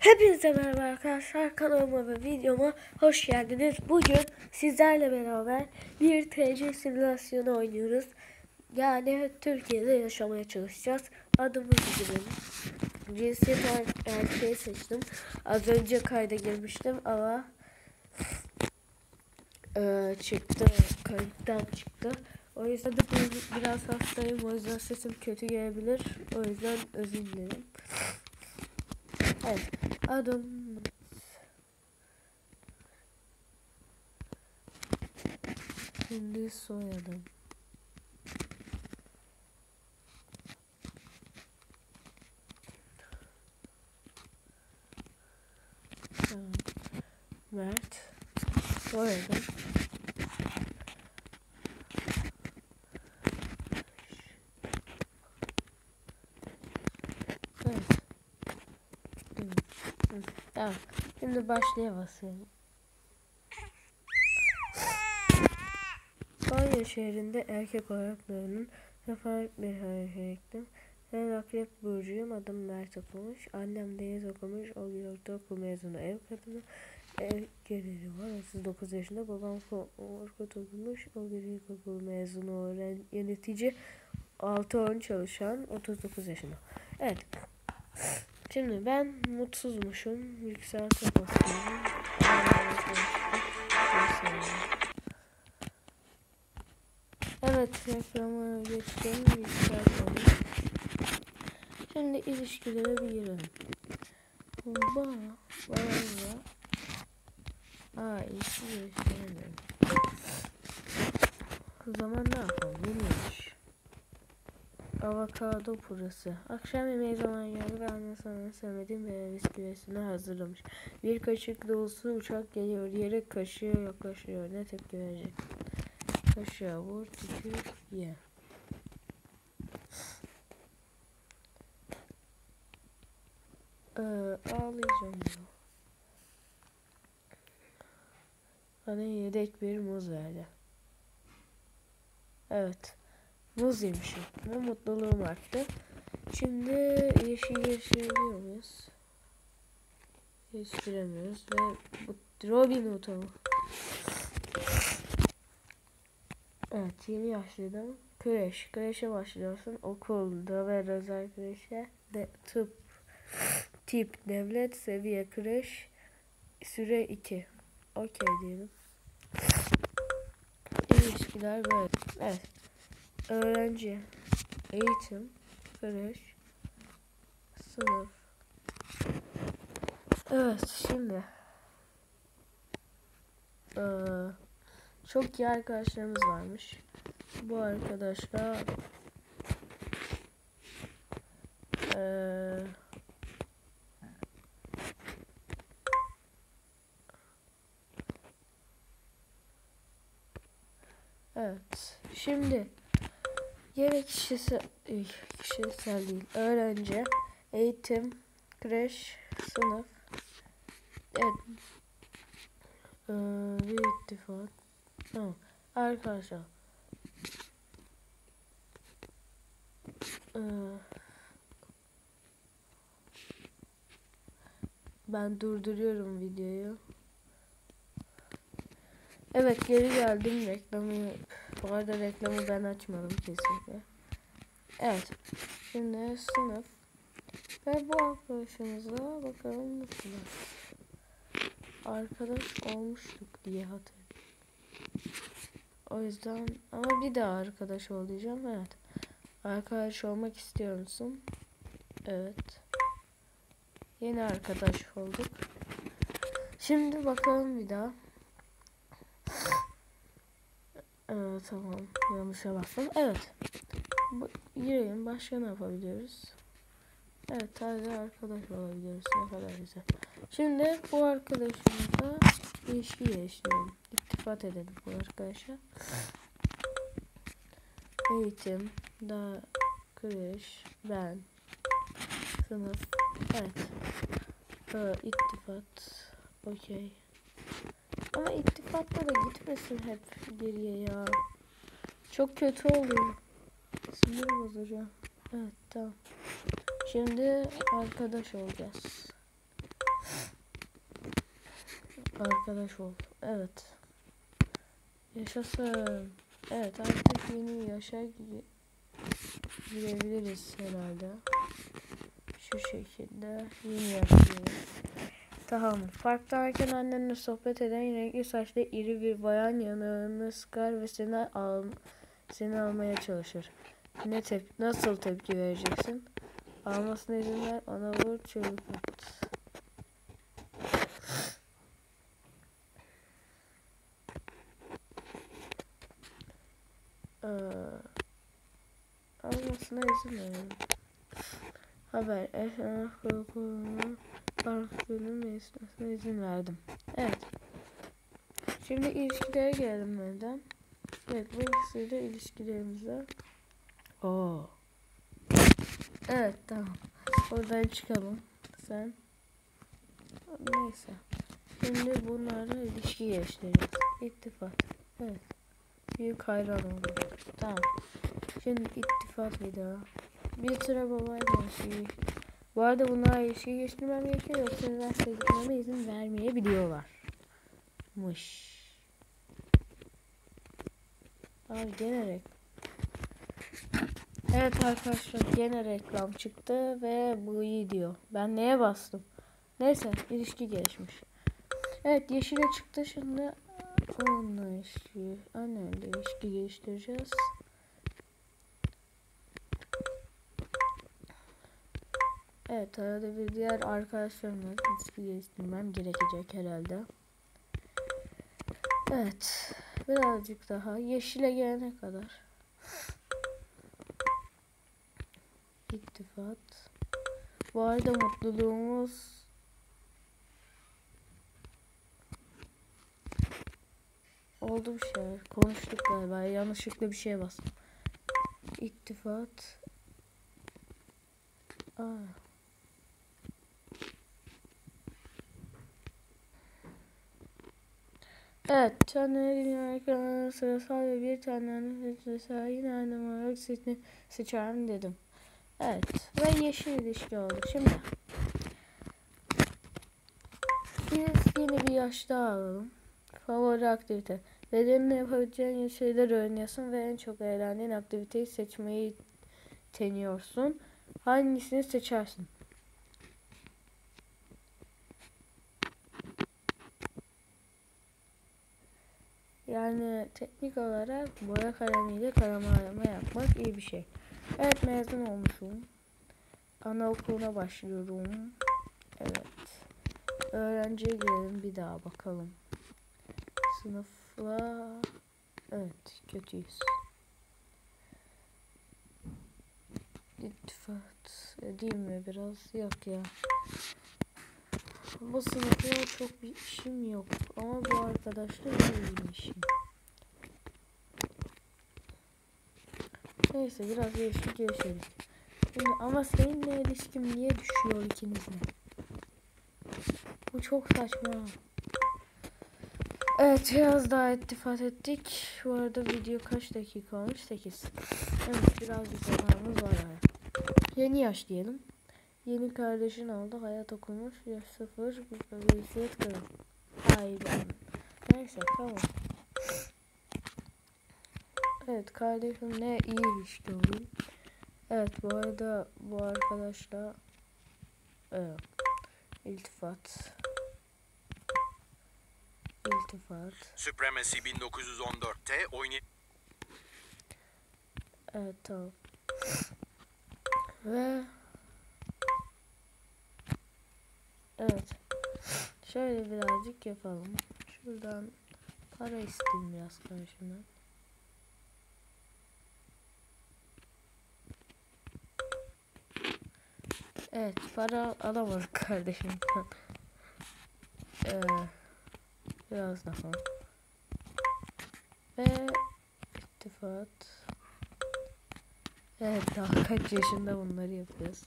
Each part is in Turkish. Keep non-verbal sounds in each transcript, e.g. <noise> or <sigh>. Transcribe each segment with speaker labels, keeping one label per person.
Speaker 1: Hepinize merhaba arkadaşlar kanalıma ve videoma hoş geldiniz. Bugün sizlerle beraber bir TC simülasyonu oynuyoruz. Yani Türkiye'de yaşamaya çalışacağız. Adımız girelim. Cinsiyet er erkeği seçtim. Az önce kayda girmiştim ama e, çıktı. Kayıttan çıktı. O yüzden de biraz hastayım. O yüzden sesim kötü gelebilir. O yüzden özür dilerim. Evet. Adım Şimdi soyadım. Mert. Soyadım. Tamam. Şimdi başlayalım. Konya şehrinde erkek olarak doğdum. Sefaret bir hareketim. Ben akrep burcuyum. Adım Mert okumuş. Annem deniz okumuş. O bir ortaokul mezunu ev kadını. Ev geliri var. 39 yaşında. Babam Korkut okumuş. O bir ilkokul mezunu öğren yönetici. 6-10 çalışan. 39 yaşında. Evet. Şimdi ben mutsuzmuşum. Yükselti basıyorum. Evet reklamı geçtim. Yükseltelim. Şimdi ilişkilere bir girelim. Ba, ba, ba. Aa ilişki geliştirelim. O zaman ne yapalım? Neymiş? Avokado purası. Akşam yemeği zaman geldi ve anne sana sevmediğim bir bisküvisini hazırlamış. Bir kaşık dolusu uçak geliyor. Yere kaşığı yaklaşıyor. Ne tepki verecek? Kaşığa vur, tükür, ye. Ee, ağlayacağım ya. Bana yedek bir muz verdi. Evet. Muz yemişim ve mutluluğum arttı. Şimdi yeşil geliştirebiliyor muyuz? Geliştiremiyoruz ve bu Robin Hood'u. Evet yeni yaşlıydım. Kreş. Kreşe başlıyorsun. Okulda ve özel kreşe de tıp tip devlet seviye kreş süre 2. Okey diyelim. İlişkiler böyle. Evet. Öğrenci, eğitim, kreş, sınıf. Evet şimdi ee, çok iyi arkadaşlarımız varmış. Bu arkadaşlar ee, Evet. Şimdi Yere kişisi kişisel değil. Öğrenci, eğitim, kreş, sınıf. Evet. Ee, bir ittifak. Tamam. Arkadaşlar. Ee, ben durduruyorum videoyu. Evet geri geldim reklamı. Bu arada reklamı ben açmadım kesinlikle. Evet. Şimdi sınıf. Ve bu arkadaşımızla bakalım nasıl. Arkadaş olmuştuk diye hatırlıyorum. O yüzden ama bir daha arkadaş olacağım. Evet. Arkadaş olmak istiyor musun? Evet. Yeni arkadaş olduk. Şimdi bakalım bir daha. Ee, tamam. Yanlışa bastım. Evet. Bu, girelim. Başka ne yapabiliyoruz? Evet. Sadece arkadaş olabiliyoruz. Ne kadar güzel. Şimdi bu arkadaşımızla ilişki geliştirelim. İttifat edelim bu arkadaşa. Eğitim. Daha kreş. Ben. Sınıf. Evet. Ee, ittifat. Okey. Ama ittifatta da gitmesin hep geriye ya. Çok kötü oluyor. Sinir bozucu. Evet tamam. Şimdi arkadaş olacağız. arkadaş ol. Evet. Yaşasın. Evet artık yeni yaşa gi- girebiliriz herhalde. Şu şekilde yeni yaşıyoruz. Tamam. Parktayken annenle sohbet eden renkli saçlı iri bir bayan yanağını sıkar ve seni al seni almaya çalışır. Ne tep nasıl tepki vereceksin? Almasına izin ver, ona vur, çığlık at. Ee, almasına izin verin. Haber, esnaf kurulunun parkının esnasına izin verdim. Evet. Şimdi ilişkilere gelelim önden. Evet, bu ikisi de ilişkilerimize. Oo. Evet, tamam. Oradan çıkalım. Sen. Neyse. Şimdi bunlarla ilişki geliştireceğiz. İttifak. Evet. Büyük hayran oldum. Tamam. Şimdi ittifak bir daha. Bir sıra babayla ilişki. Bu arada bunlara ilişki geçirmem gerekiyor yoksa üniversite gitmeme izin vermeyebiliyorlar. Mış. Abi gene. <coughs> Evet arkadaşlar gene reklam çıktı ve bu iyi diyor. Ben neye bastım? Neyse ilişki gelişmiş. Evet yeşile çıktı şimdi onunla ilişki, annemle ilişki geliştireceğiz. Evet arada bir diğer arkadaşlarımla ilişki geliştirmem gerekecek herhalde. Evet birazcık daha yeşile gelene kadar. İttifat. Bu arada mutluluğumuz oldu bir şey. Konuştuk galiba. Yanlışlıkla bir şeye bastım. İttifat. Aa. Evet, dünya ekranı sırasal bir tane sırasal yine aynı olarak seçini seçerim dedim. Evet, ve yeşil ilişki oldu. Şimdi biz yeni bir yaş daha alalım. Favori aktivite. Bedenle yapabileceğin şeyler öğreniyorsun ve en çok eğlendiğin aktiviteyi seçmeyi deniyorsun. Hangisini seçersin? Yani teknik olarak boya kalemiyle karamalama yapmak iyi bir şey. Evet mezun olmuşum. Anaokuluna başlıyorum. Evet. Öğrenciye girelim bir daha bakalım. Sınıfla evet kötüyüz. İttifat değil mi biraz? Yok ya. Bu sınıfta çok bir işim yok. Ama bu arkadaşla iyi işim. Neyse biraz değişik yaşadık. Şimdi ama seninle ilişkim niye düşüyor ikinizle? Bu çok saçma. Evet biraz daha ittifat ettik. Bu arada video kaç dakika olmuş? 8. Evet birazcık zamanımız var. Yani. Yeni yaş diyelim. Yeni kardeşin oldu. Hayat okumuş. Yaş sıfır. Cinsiyet kadın. Ay ben. Neyse tamam. Evet kardeşim ne iyi ilişki olayım. Evet bu arada bu arkadaşla evet, iltifat iltifat
Speaker 2: Supremacy 1914'te oynay...
Speaker 1: evet tamam ve evet şöyle birazcık yapalım şuradan para isteyeyim biraz karşımdan Evet para alamadık kardeşim. <laughs> ee, biraz daha. Ve ittifat. Evet daha kaç yaşında bunları yapıyoruz.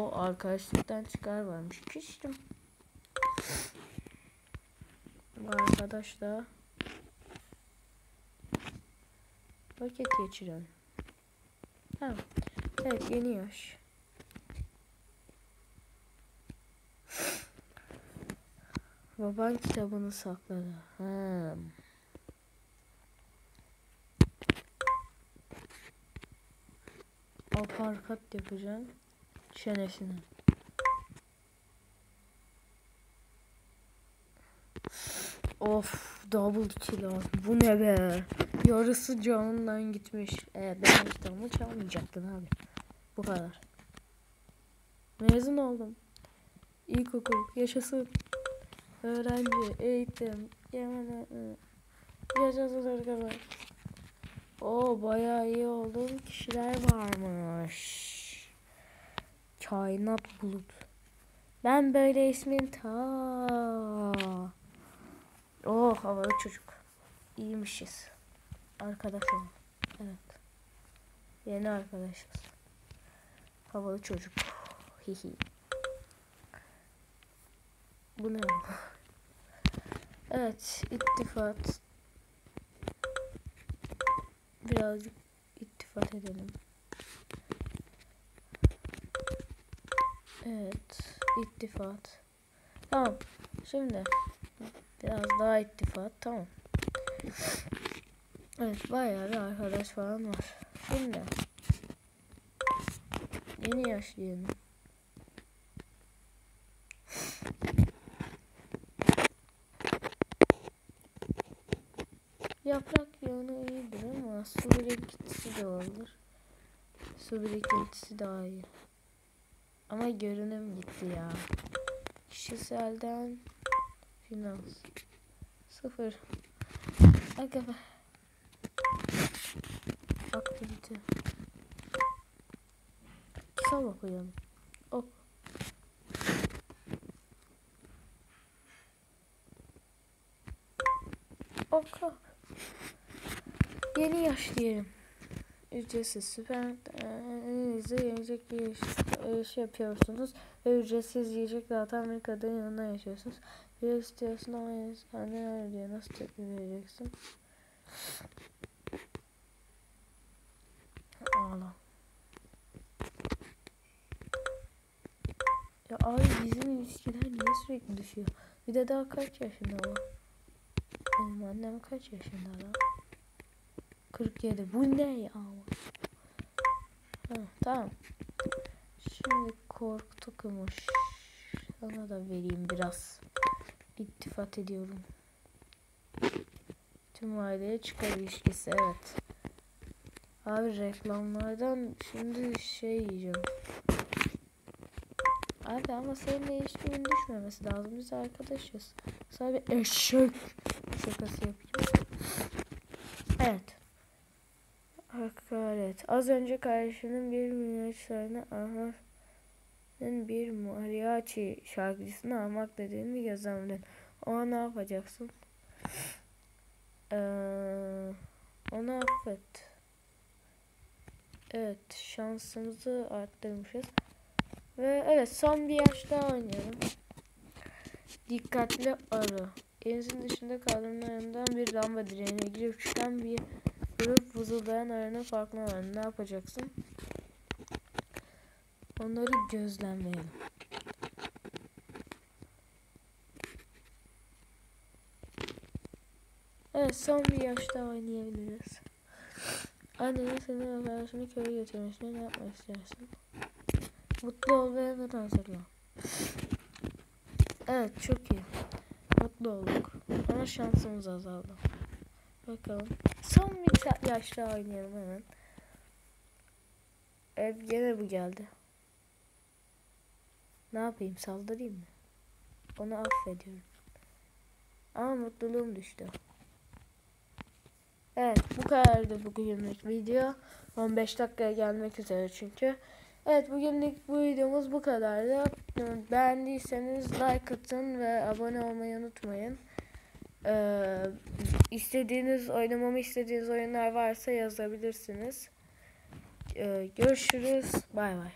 Speaker 1: O arkadaşlıktan çıkar varmış. Küstüm. Arkadaş da vakit geçiren. Tamam. Evet yeni yaş. Baban kitabını sakladı. Hmm. Aparkat yapacağım. Çenesine. Of double kill abi. Bu ne be? Yarısı canından gitmiş. Evet benim kitabımı çalmayacaktın abi. Bu kadar. Mezun oldum. İlkokul yaşasın. Öğrenci, eğitim, yemen, yaşasın arkadaşlar. Oo bayağı iyi olduğum kişiler varmış. Kainat bulut. Ben böyle ismim ta. Oh havalı çocuk. İyiymişiz. Arkadaşım. Evet. Yeni arkadaşız. Havalı çocuk. Hihi. Bu ne? <laughs> evet, ittifat. Birazcık ittifat edelim. Evet, ittifat. Tamam. Şimdi biraz daha ittifat. Tamam. Evet, bayağı bir arkadaş falan var. Şimdi yeni yaş diyelim. Yaprak yağını iyidir ama su birikintisi de olur. Su birikintisi daha iyi. Ama görünüm gitti ya. Kişiselden finans. Sıfır. Aga be. Aktivite. Kitap okuyalım. Ok. Oku. Yeni yaş. Ücretsiz süperinizi yiyecek bir iş, yapıyorsunuz ve ücretsiz yiyecek dağıtan bir kadın yanına yaşıyorsunuz. Bir istiyorsun ama kendin öyle diyor. Nasıl tepki vereceksin? Ağla. Ya abi bizim ilişkiler niye sürekli düşüyor? Bir de daha kaç yaşında o? Benim annem kaç yaşında lan? 47. Bu ne ya? Ha, tamam. Şimdi korktukmuş. Sana da vereyim biraz. İttifat ediyorum. Tüm aileye çıkar ilişkisi evet. Abi reklamlardan şimdi şey yiyeceğim. Abi ama seninle ilişkimin düşmemesi lazım. Biz arkadaşız. Bir eşek şakası yapacağım. Evet. Hakaret. Az önce kardeşinin bir minnaçlarını Ahmet'in bir mariachi şarkıcısını almak dediğini gözlemledin. Ona ne yapacaksın? Ee, onu affet. Evet şansımızı arttırmışız. Ve evet son bir yaş daha oynayalım. Dikkatli arı. Elinizin dışında kaldırımlarından bir lamba direğine girip çıkan bir grup vızıldayan arının farkına var. Ne yapacaksın? Onları gözlemleyelim. Evet son bir yaşta oynayabiliriz. Annenin senin arkadaşını köye götürmesine ne yapmak istersin? Mutlu ol ve hemen hazırla. Evet çok iyi. Mutlu olduk. Ama şansımız azaldı. Bakalım. Son bir yaşta oynayalım hemen. Evet gene bu geldi. Ne yapayım saldırayım mı? Onu affediyorum. Ama mutluluğum düştü. Evet bu kadardı bugünlük video. 15 dakikaya gelmek üzere çünkü. Evet bugünlük bu videomuz bu kadardı. Beğendiyseniz like atın ve abone olmayı unutmayın. Ee, istediğiniz oynamamı istediğiniz oyunlar varsa yazabilirsiniz. Ee, görüşürüz. Bay bay.